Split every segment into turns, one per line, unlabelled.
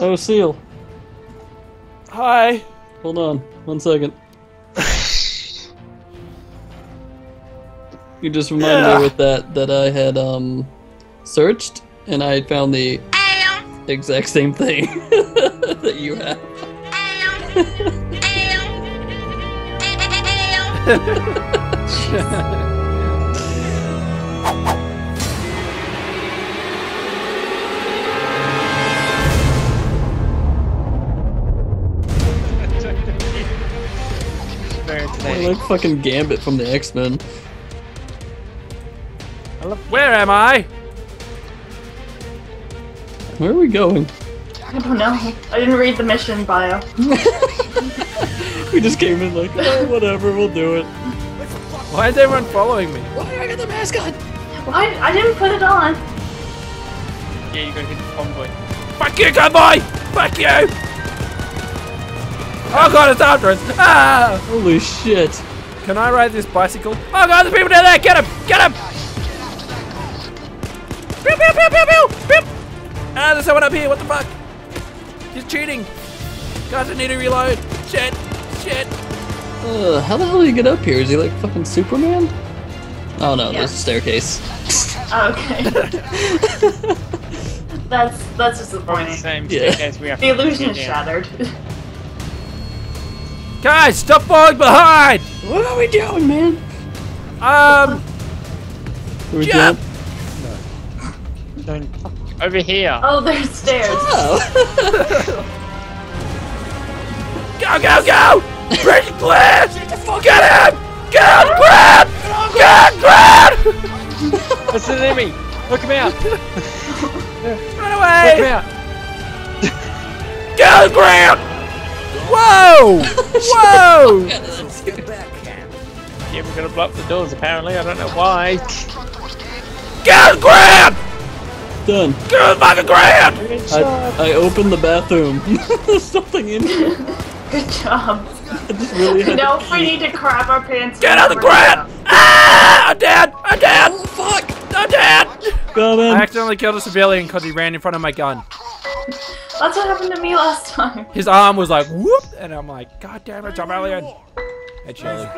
Oh, Seal.
Hi.
Hold on. One second. You just reminded
Yeah.
me with that that I had um searched and I had found the exact same thing that you have. like fucking Gambit from the X Men.
Where am I?
Where are we going?
I don't know. I didn't read the mission bio.
We just came in like, oh, whatever, we'll do it.
Why is everyone following me?
Why do I got the mask on?
Why? I didn't put it on.
Yeah, you gotta hit the convoy.
Fuck you, convoy! Fuck you! Oh god, it's after us! Ah!
Holy shit!
Can I ride this bicycle? Oh god, there's people down there! Get him! Get him! Pew, pew, pew, pew, pew, pew. Ah, there's someone up here. What the fuck? He's cheating. Guys, I need to reload. Shit. Shit.
Uh, how the hell do you get up here? Is he like fucking Superman? Oh no,
Yeah.
there's a staircase.
Oh, okay. that's that's disappointing.
Same
Yeah.
staircase we have
The illusion is shattered.
Guys, stop falling behind!
What are we doing, man?
Um,
Are we
Jump!
doing-
down. Over here.
oh, there's stairs.
Oh.
go, go, go! Bridge clear! Get him! Get him, Grant! Get Grant!
That's an enemy. Look him out.
Run away!
Look him out.
Get him, Grant! Whoa! Whoa!
Yeah, we're gonna block the doors apparently. I don't know why.
Get him, Grant!
Done.
Get him, fucking Grant!
I, I opened the bathroom. There's something in here.
Good job.
I just really had
Now
to
we need to crap our pants.
Get out of the
we're gonna
Grant! Ah! I'm dead! I'm dead!
Oh, fuck!
I'm dead!
Come in.
I accidentally killed a civilian because he ran in front of my gun.
Go. That's what happened to me last time.
His arm was like whoop, and I'm like, God damn it, civilian! Hey, Chilly.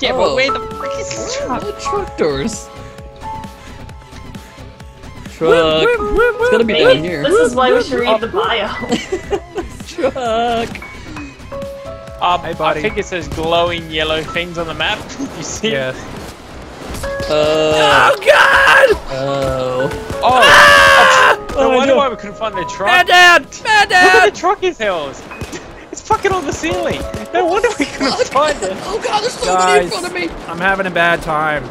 Yeah,
Oh.
but where the frick is this truck?
the truck doors.
Whoop,
Truck.
whoop, whoop,
It's gotta be
whoop.
down here.
This is why we should read the bio.
Truck.
Um,
Hey, buddy.
I think it says glowing yellow things on the map. you see?
Yes.
Uh,
Oh God!
Oh.
Oh,
Ah!
no
Oh,
wonder
no.
why we couldn't find the
Man
truck.
down! Man
Look at
down!
the truck is held. It's fucking on the ceiling. No wonder we couldn't find it.
Oh god, there's so many in front of me.
I'm having a bad time.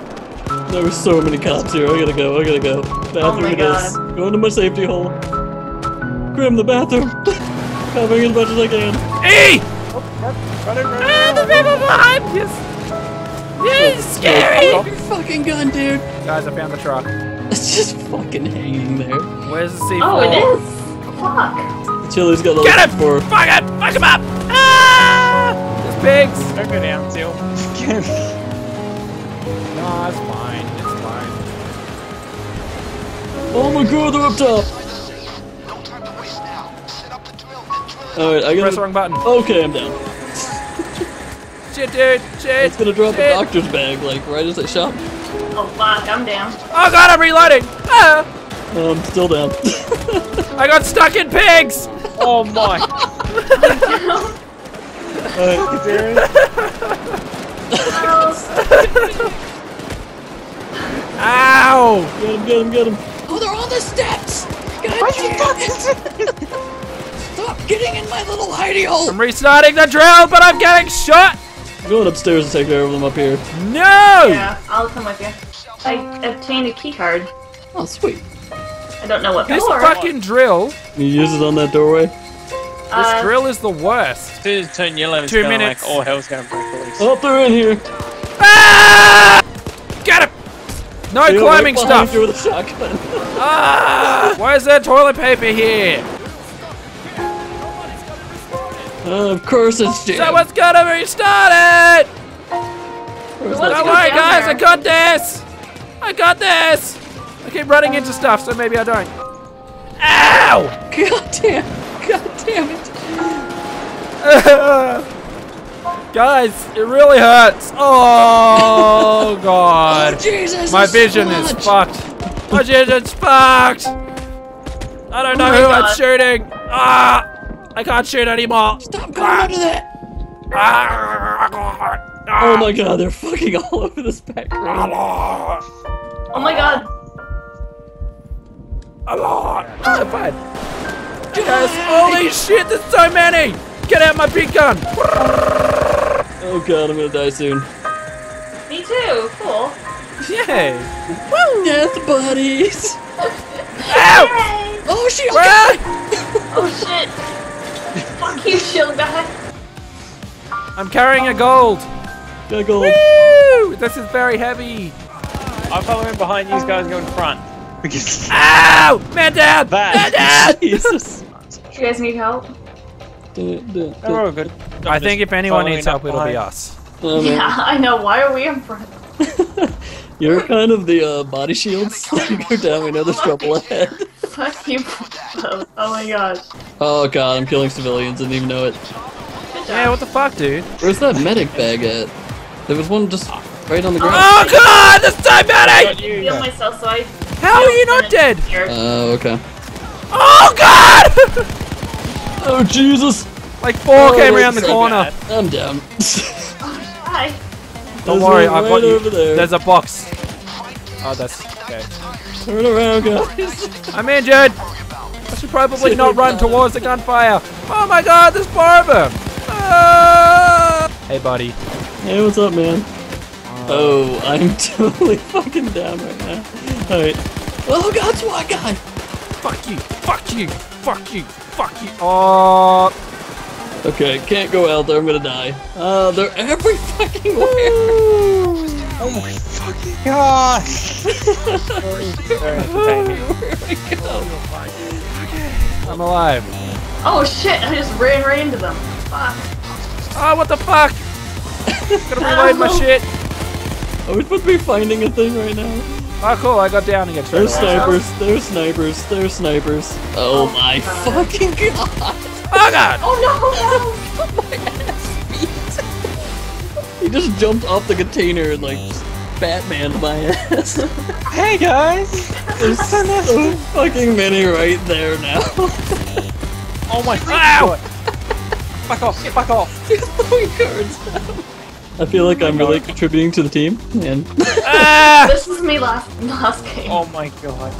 There were so many cops here. I gotta go. I gotta go. Bathroom
Oh my
it is.
God.
Go into my safety hole. Crim, the bathroom. Covering as much as I can.
E!
Run it, run it,
Ah, the people behind us! Yeah, it's scary!
Drop your fucking gun, dude.
Guys, I found the truck.
It's just fucking hanging there.
Where's the C4?
Oh, it is. Fuck.
The Chilly's got a
Get him!
for
Fuck it! Fuck him up! Ah! There's pigs!
Don't go down, Seal.
No, it's fine. It's fine.
Oh my god, they're up top. Alright, I
Press the wrong button.
Okay, I'm down.
Shit, dude! Shit!
It's gonna drop a doctor's bag, like, right as I shot.
Oh fuck, I'm down.
Oh god, I'm reloading! Ah!
No, I'm still down.
I got stuck in pigs!
oh my.
Alright,
Ow!
get him, get him, get him. Oh, they're on the steps! God damn it! Stop getting in my little hidey hole!
I'm restarting the drill, but I'm getting shot!
I'm going upstairs to take care of them up here.
No!
Yeah, I'll come with you. I obtained a key card.
Oh, sweet.
I don't know what
This
for.
fucking drill,
You use it on that doorway?
this
Uh,
drill is the worst.
As soon turn yellow,
Two
kinda
minutes.
like all hell's gonna break loose.
Oh, they're in here.
Ah! Get him! No
They're
climbing stuff!
you with a shotgun.
Ah! Why is there toilet paper here?
Uh, of course it's Jim.
Someone's gotta restart it!
Where's
Don't worry, guys,
there.
I got this! I got this! I keep running into stuff, so maybe I don't. Ow!
God damn. God damn it.
Guys, it really hurts. Oh god.
Jesus.
My vision
so
is fucked. My vision's fucked. I don't know
my
who I'm shooting. Ah! I can't shoot anymore.
Stop going under that.
Ah!
Oh my god, they're fucking all over this background.
Oh my god. A lot.
Ah, fine. Yes, holy shit, there's so many! Get out my big gun!
Oh god, I'm gonna die soon.
Me too. Cool.
Yay!
Death buddies.
Ow!
Yay!
Oh shit.
Ah!
Oh shit. Fuck you, shield guy.
I'm carrying a gold.
Gotta go.
Woo! This is very heavy.
I'm following behind you guys go in front. Because
Ow! Man down! Man
that.
down!
Jesus.
You guys need help?
Dun, dun,
Oh, we're all
dun.
good.
I
I'm
think if anyone needs help, it'll be us.
Oh.
Yeah, I know. Why are we in front?
You're kind of the uh, body shields. you go down, we know there's trouble ahead.
Fuck you. Oh my gosh.
Oh god, I'm killing civilians, didn't even know it.
Yeah, what the fuck, dude?
Where's that medic bag at? There was one just right on the ground.
Oh god! this time
Got
many!
you.
myself so I.
How are you not dead?
Here.
Oh, okay.
Oh god!
Oh, Jesus!
like four
Oh,
came around the
so
corner.
bad.
I'm down.
oh, Hi.
Don't
There's
worry, I've got you. There's a box. Oh, that's okay.
Turn around, guys.
I'm injured. I should probably not run towards the gunfire. Oh my god, there's them. Ah! Hey, buddy.
Hey, what's up, man? Oh, I'm totally fucking down right now. Alright. Oh god, SWAT guy!
Fuck you. Fuck you. Fuck you. Fuck you. Oh.
Okay, can't go out there, I'm gonna die. Uh, they're every fucking where.
Oh my fucking gosh!
Where do I go?
I'm alive.
Oh shit! I just ran right into them. Fuck.
Oh, what the fuck? Gotta reload my shit.
Are we supposed to be finding a thing right now?
Oh, cool. I got down again.
There's snipers, there's snipers, there's snipers. Oh my fucking god!
Oh god.
Oh no!
My ass beat. He just jumped off the container and like Batman my ass.
Hey guys!
There's so fucking many right there now.
Oh my god! Fuck off! Fuck off!
You're throwing cards. I feel like I'm really contributing to the team, and
Ah!
This was me last last game.
Oh my god!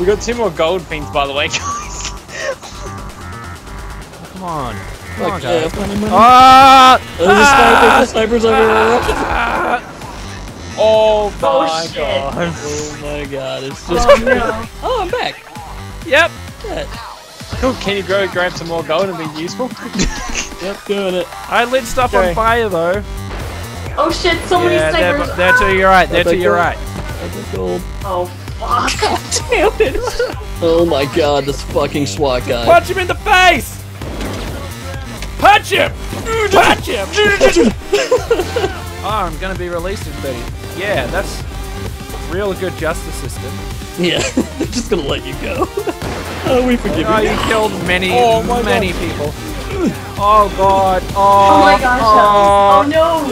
We got two more gold things, by the way, guys.
Come on. Come on,
like, yeah,
guys.
funny money.
Ah!
There's a sniper, there's snipers everywhere.
Ah!
Oh
Oh,
my
shit.
god!
Oh my god, it's just.
Oh no.
Oh, I'm back.
Yep.
Yeah,
Cool. Can you go grab some more gold and be useful?
yep, doing it.
I lit stuff
Okay.
on fire though.
Oh shit! So many
Yeah,
snipers.
they're, they're to your right. They're to your right.
That's a gold.
Oh fuck!
God Damn it. Oh my god, this fucking SWAT guy.
Punch him in the face! Punch him! Punch him! oh, I'm gonna be released in 30. Yeah, that's real good justice system.
Yeah, they're just gonna let you go. Oh, we forgive
Oh,
you.
you killed many,
Oh my
many people. Oh god. Oh,
Oh my gosh!
Oh,
Oh no!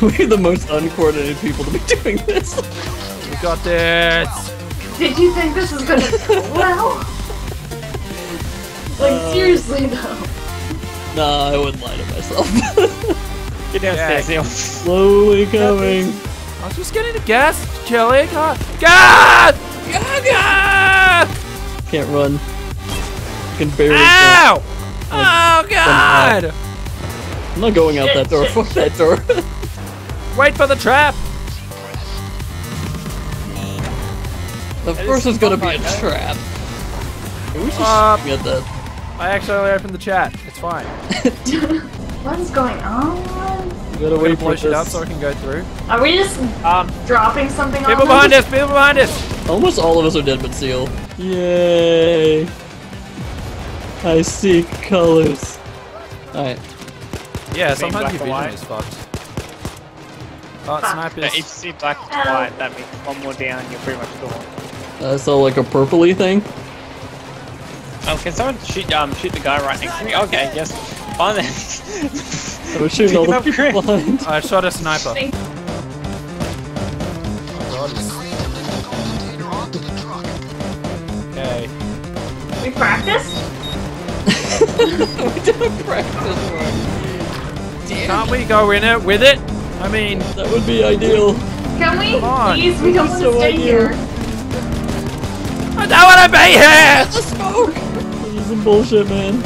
oh.
We're the most uncoordinated people to be doing this.
we got this.
Did you think this was gonna go well? Like
Uh,
seriously though.
Nah, I wouldn't lie to myself.
Get downstairs,
Yeah.
Neil.
Slowly coming.
I was just getting a gas, Chilly. God. Gas! Gas!
Can't run. I can barely. run.
Ow! Oh god!
I'm not going out that door. Fuck that door.
Wait for the trap.
of course, there's gonna be a
fun, man.
trap. We should
Uh,
get that.
I actually opened the chat. It's fine.
What is going on?
We gotta
We're gonna
wait for
shit up so I can go through.
Are we just
Um,
dropping something on
People behind us! People behind us!
Almost all of us are dead but Seal. Yay! I see colors. Alright.
Yeah,
Being
sometimes
black
your
and
vision
white.
is fucked. Oh,
Fuck.
snipers.
But it's in black and white. That means one more down, you're pretty much gone.
I saw like a purpley thing.
Oh, can someone shoot um shoot the guy right next to me? Okay, yes. Fine then.
I was shooting all the
Pick
people
up, Chris.
behind.
I shot a sniper. Okay.
We practiced?
we did a practice run. Damn,
Can't we go in it with it? I mean,
that would be ideal.
Can we?
Come on.
Please, we don't want
So
to stay
ideal.
here.
I don't want to be here!
The smoke! This is some bullshit, man.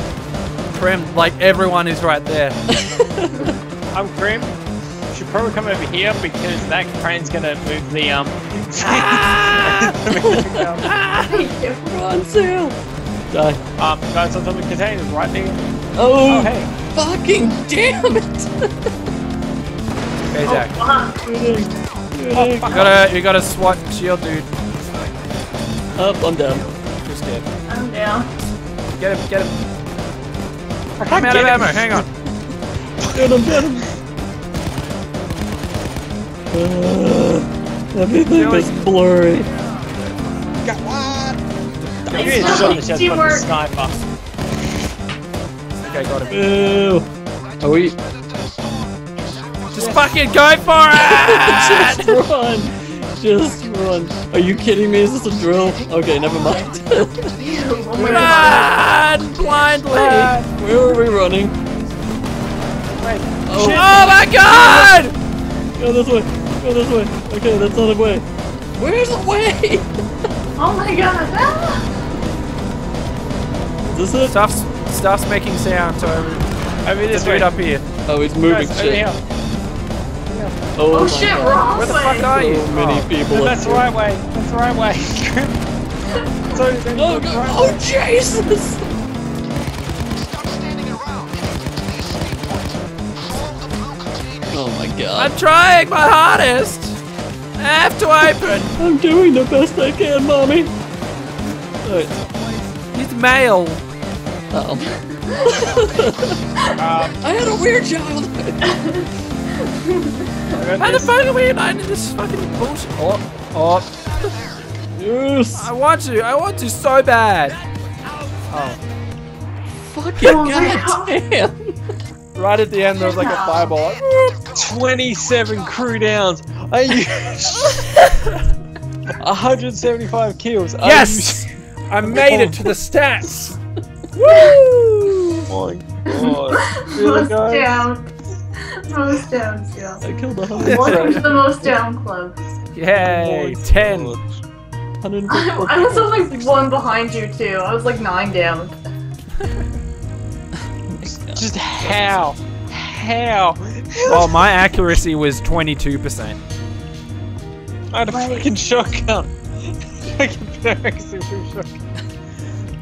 Crim, like everyone is right there.
I'm Crim. You should probably come over here because that crane's gonna move the um.
Thank you.
Run, Sam! Die.
um, guys on top of the containers right there.
Oh,
Oh hey.
fucking damn it!
Okay, Zach.
Fuck.
Oh,
You gotta, you gotta SWAT shield, dude.
Up, I'm down.
Too scared.
I'm down.
Get him, get him.
I
I'm
can't
out of
get
ammo. Hang on.
Get him, get him! Uh, everything
Really?
is blurry.
Got what?
It's
You
not
shot the chest
teamwork.
the sniper.
Okay, got him.
Ew. Are we?
Just fucking go for
Just
it!
run! Just run. Are you kidding me? Is this a drill? Okay, never mind.
Oh my god.
Run blindly!
Where are we running?
Wait.
Oh,
Oh my god!
go this way. Go this way. Okay, that's not a way. Where's the way?
Oh my god. Ah!
Is this it?
Stuff's, stuff's making sound, so
Over this
just do
way.
it up here.
Oh, he's moving
Guys, over
shit.
Here.
Oh,
Oh shit,
God.
wrong
Where the
way.
fuck are you?
So many
Oh.
people.
No, that's the right way. That's the right way. so,
Oh,
the
God.
right
oh
way.
Jesus! Oh my God!
I'm trying my hardest! I have to open!
I'm doing the best I can, mommy. Alright.
He's male!
Uh-oh.
Um,
I had a weird childhood.
I got
How the
this.
fuck are we united in this fucking bullshit? Oh, oh.
Yes.
I want to, I want to so bad! Oh.
Fucking
Oh my
goddamn.
Right at the end, there was like a fireball.
27 crew downs. Are you? 175 kills. Are
Yes! I made it to the stats! Woo!
Oh my god. Really,
Most
guys?
down. Most down, still.
I killed a hundred.
Welcome to the most down club.
Yay!
Oh my
10!
God.
hundred and
I was
people.
like one behind you too. I was like nine down.
Just how? How?
Well, my accuracy was 22%.
I had a fucking shotgun. fucking Barracks shotgun.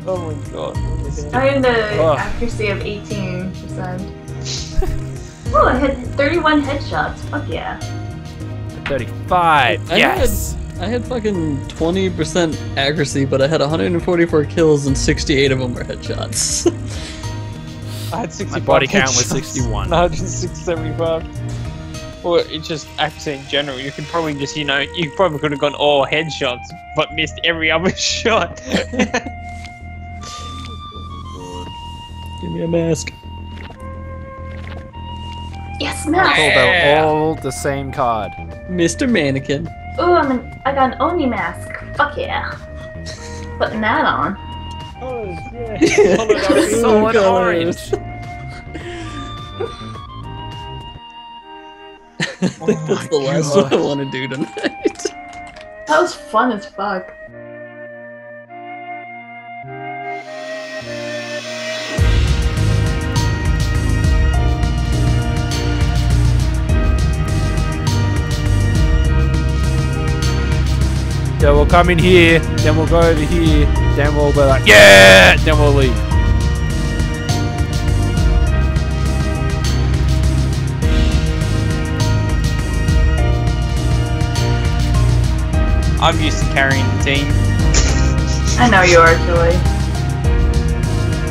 Oh my god.
I had an accuracy of 18%. Oh, I had 31 headshots. Fuck yeah.
35.
I
yes!
had I had fucking 20% accuracy, but I had 144 kills and 68 of them were headshots.
I had 65
My body count was
headshots
61.
and 175. Or it's just accuracy in general. You could probably just, you know, you probably could have gone all headshots, but missed every other shot.
Give me a mask.
Yes,
Oh,
mask.
they're all the same card.
Mr. Mannequin.
Ooh, I'm an, I got an Oni mask. Fuck yeah. Putting that on.
oh, yeah. Solid orange.
Orange.
I think that's the oh last
God.
one I want to do tonight.
That was fun as fuck.
Yeah, we'll come in here, then we'll go over here, then we'll be like, yeah, then we'll leave.
I'm used to carrying the team.
I know you are, Joey.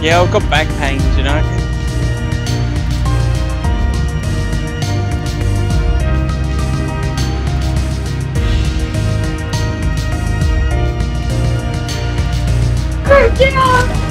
Yeah, I've got back pains, you know. Get off!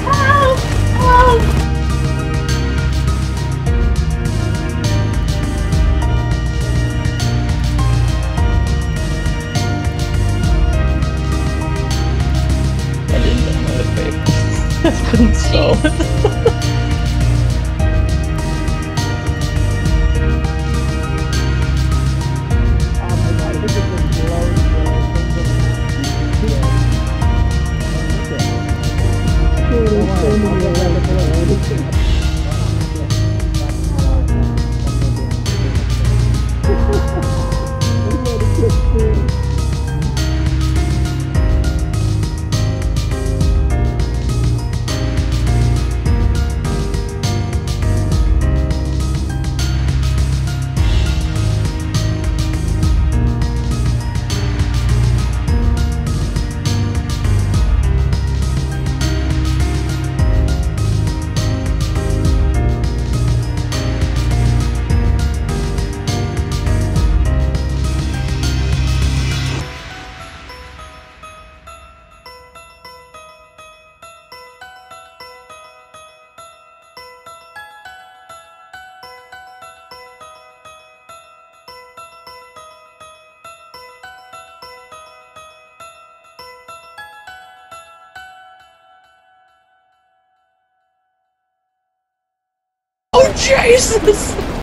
Jesus!